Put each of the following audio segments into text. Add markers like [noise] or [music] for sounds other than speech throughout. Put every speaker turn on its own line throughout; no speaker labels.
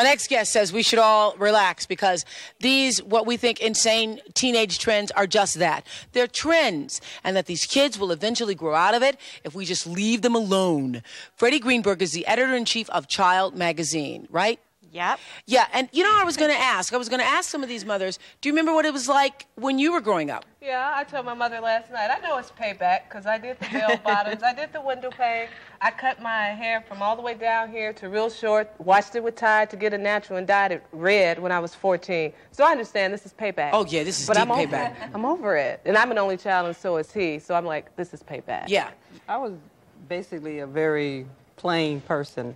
My next guest says we should all relax because these, what we think insane teenage trends, are just that. They're trends, and that these kids will eventually grow out of it if we just leave them alone. Freddie Greenberg is the editor in chief of Child Magazine, right? Yep. Yeah, and you know, I was going to ask. I was going to ask some of these mothers. Do you remember what it was like when you were growing up? Yeah, I told my mother last night. I know it's payback because I did the bell [laughs] bottoms, I did the window pane, I cut my hair from all the way down here to real short, washed it with Tide to get it natural, and dyed it red when I was 14. So I understand this is payback. Oh yeah, this is but deep I'm payback. Over, I'm over it, and I'm an only child, and so is he. So I'm like, this is payback. Yeah. I was
basically a very plain person.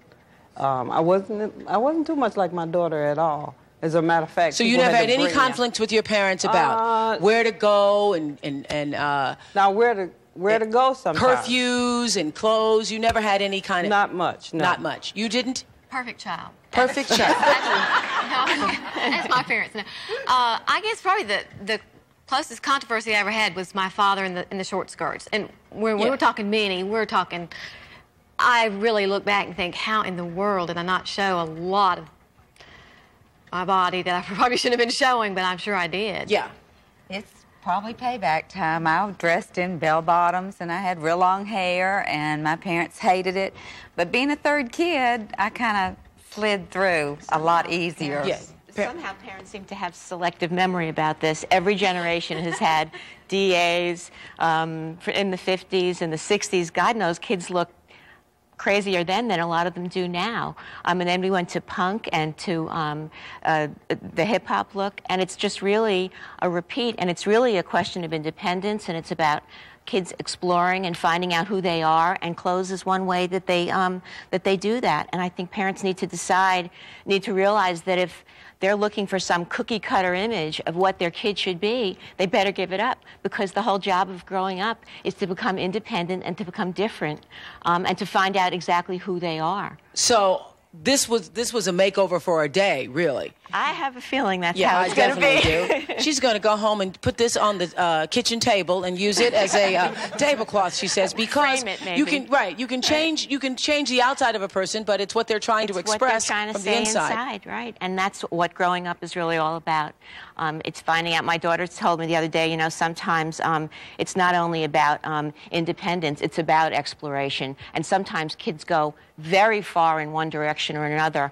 Um, I wasn't I wasn't too
much like my daughter at all. As a matter of fact, so you never had, had any conflicts with your parents about uh, where to go and and and uh, now where to where to go sometimes curfews and clothes. You never had any kind of not much, no. not much. You didn't.
Perfect child. Perfect [laughs] child. That's my parents. No. Uh, I guess probably the the closest controversy I ever had was my father in the in the short skirts, and when yeah. we were talking many. we were talking I really look back and think, how in the world did I not show a lot of my body that I [laughs] probably shouldn't have been showing, but I'm sure I did. Yeah. It's probably payback time. I was dressed in bell bottoms and I had real long hair, and my parents hated it. But being a third kid, I kind of slid through a lot easier. Yes. Somehow parents seem to have selective memory about this. Every generation has had [laughs] DAs um, in the 50s and the 60s. God knows kids look crazier then than a lot of them do now. Um, and then we went to punk and to um, uh, the hip hop look, and it's just really a repeat, and it's really a question of independence, and it's about kids exploring and finding out who they are, and clothes is one way that they um, that they do that. And I think parents need to decide, need to realize that if they're looking for some cookie cutter image of what their kid should be, they better give it up because the whole job of growing up is to become independent and to become different
um, and to find out exactly who they are. So this was this was a makeover for a day, really. I have a feeling that's yeah, how it's going to be. do. [laughs] She's going to go home and put this on the uh, kitchen table and use it as a uh, [laughs] tablecloth. She says because it, you can right, you can change you can change the outside of a person, but it's what they're trying it's to express trying to from the inside. inside. Right,
and that's what growing up is really all about. Um, it's finding out. My daughter told me the other day, you know, sometimes um, it's not only about um, independence; it's about exploration. And sometimes kids go very far in one direction direction or another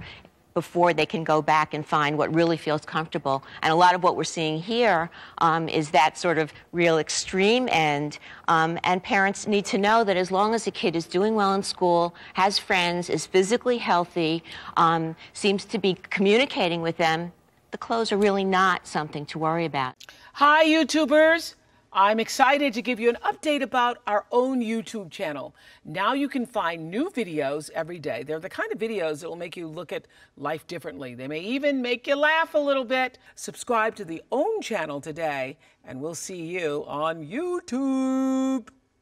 before they can go back and find what really feels comfortable. And a lot of what we're seeing here um, is that sort of real extreme end. Um, and parents need to know that as long as a kid is doing well in school, has friends, is physically healthy, um, seems to be communicating with them, the clothes are really not something to worry about. Hi,
YouTubers. I'm excited to give you an update about our own YouTube channel. Now you can find new videos every day. They're the kind of videos that will make you look at life differently. They may even make you laugh a little bit. Subscribe to the OWN channel today, and we'll see you on YouTube.